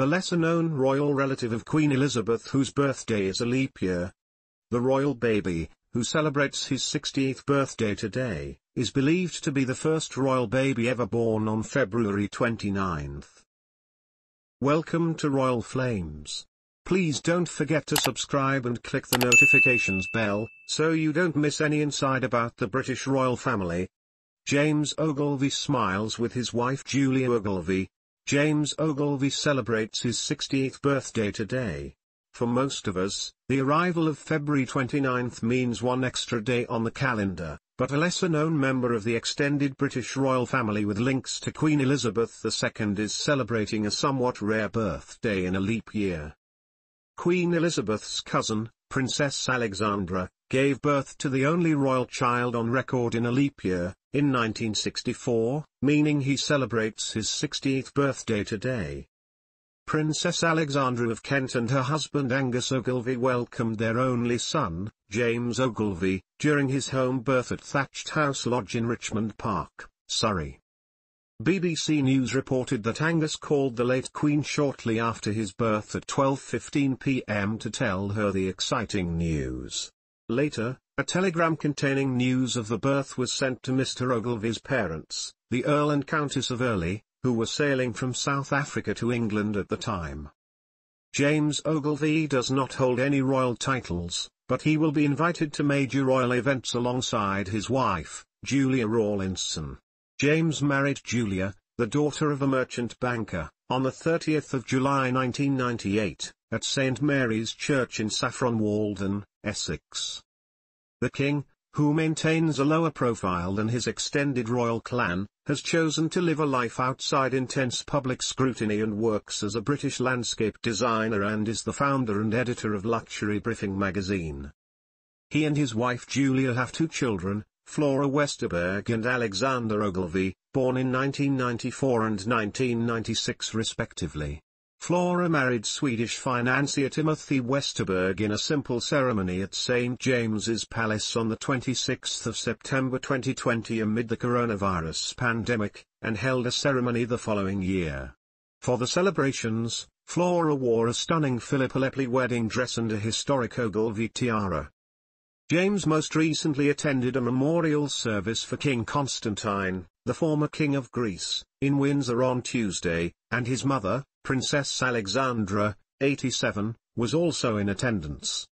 the lesser-known royal relative of Queen Elizabeth whose birthday is a leap year. The royal baby, who celebrates his 60th birthday today, is believed to be the first royal baby ever born on February 29. Welcome to Royal Flames. Please don't forget to subscribe and click the notifications bell, so you don't miss any inside about the British royal family. James Ogilvy smiles with his wife Julia Ogilvy. James Ogilvy celebrates his 60th birthday today. For most of us, the arrival of February 29th means one extra day on the calendar, but a lesser-known member of the extended British royal family with links to Queen Elizabeth II is celebrating a somewhat rare birthday in a leap year. Queen Elizabeth's cousin, Princess Alexandra, gave birth to the only royal child on record in a leap year, in 1964, meaning he celebrates his 60th birthday today. Princess Alexandra of Kent and her husband Angus Ogilvy welcomed their only son, James Ogilvy, during his home birth at Thatched House Lodge in Richmond Park, Surrey. BBC News reported that Angus called the late Queen shortly after his birth at 12.15 pm to tell her the exciting news. Later, a telegram containing news of the birth was sent to Mr. Ogilvy's parents, the Earl and Countess of Airlie, who were sailing from South Africa to England at the time. James Ogilvy does not hold any royal titles, but he will be invited to major royal events alongside his wife, Julia Rawlinson. James married Julia, the daughter of a merchant banker, on the 30th of July 1998, at St. Mary's Church in Saffron Walden, Essex. The king, who maintains a lower profile than his extended royal clan, has chosen to live a life outside intense public scrutiny and works as a British landscape designer and is the founder and editor of Luxury Briefing magazine. He and his wife Julia have two children, Flora Westerberg and Alexander Ogilvy, born in 1994 and 1996 respectively. Flora married Swedish financier Timothy Westerberg in a simple ceremony at St. James's Palace on the 26th of September 2020 amid the coronavirus pandemic, and held a ceremony the following year. For the celebrations, Flora wore a stunning Philippa Lepley wedding dress and a historic Ogilvy tiara. James most recently attended a memorial service for King Constantine, the former king of Greece, in Windsor on Tuesday, and his mother, Princess Alexandra, 87, was also in attendance.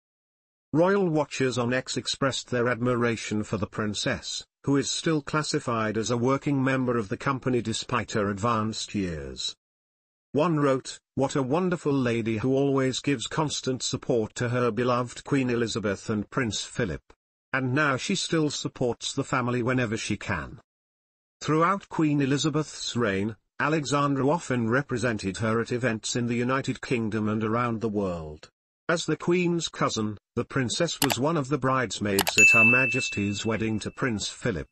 Royal watchers on X expressed their admiration for the princess, who is still classified as a working member of the company despite her advanced years. One wrote, What a wonderful lady who always gives constant support to her beloved Queen Elizabeth and Prince Philip. And now she still supports the family whenever she can. Throughout Queen Elizabeth's reign, Alexandra often represented her at events in the United Kingdom and around the world. As the Queen's cousin, the princess was one of the bridesmaids at Her Majesty's wedding to Prince Philip.